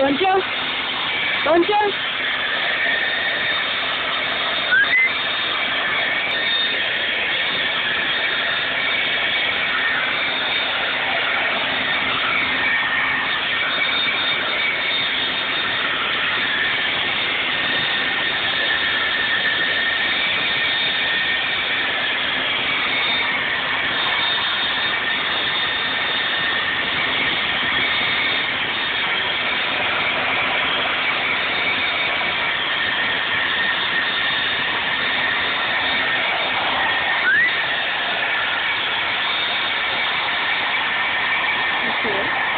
Don't you? Don't you? cool.